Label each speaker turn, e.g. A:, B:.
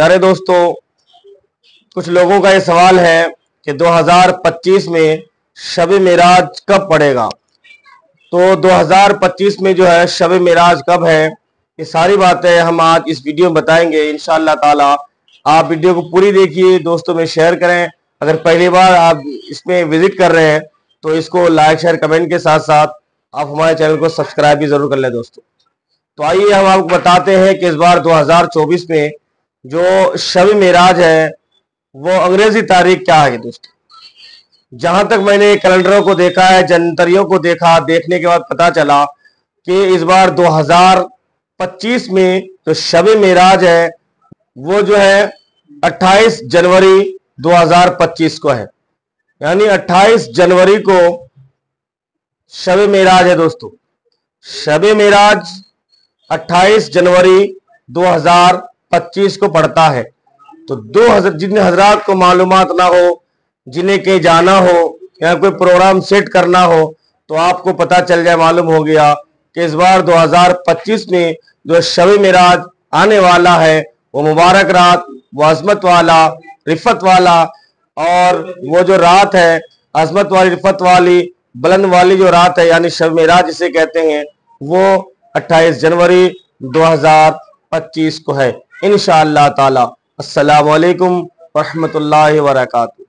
A: प्यारे दोस्तों, कुछ लोगों का ये सवाल है कि 2025 में शब मेराज कब पड़ेगा? तो 2025 में जो है, शब मेराज कब है? ये सारी बातें हम आज इस वीडियो में बताएँगे। इन ताला, आप वीडियो को पूरी देखिए, दोस्तों में शेयर करें। अगर पहली बार आप इसमें विज़िट कर रहे हैं तो इसको लाइक, शेयर, कमेंट के साथ साथ आप हमारे चैनल को सब्सक्राइब भी ज़रूर कर लें दोस्तों। तो आइए हम आपको बताते हैं कि इस बार 2024 में जो शब मेराज है, वो अंग्रेज़ी तारीख क्या है दोस्तों? जहाँ तक मैंने कैलेंडरों को देखा है जनतरियों को देखा, देखने के बाद पता चला कि इस बार 2025 में जो शब मेराज है, वो जो है 28 जनवरी 2025 को है। यानी 28 जनवरी को शब मेराज है दोस्तों। शब मेराज 28 जनवरी 2025 को पड़ता है। तो दो हज़ार जिन हजरात को मालूम ना हो, जिन्हें कहीं जाना हो या कोई प्रोग्राम सेट करना हो तो आपको पता चल जाए, मालूम हो गया कि इस बार 2025 में जो शब मेराज आने वाला है, वो मुबारक रात, वो अजमत वाला, रिफत वाला और वो जो रात है, अजमत वाली, रिफत वाली, बुलंद वाली जो रात है, यानी शब मेराज जिसे कहते हैं, वो 28 जनवरी 2025 को है। इन ताला। अस्सलाम वालेकुम वरहमतुल्लाहि वबरकातुहू।